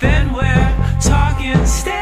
Then we're talking. steady.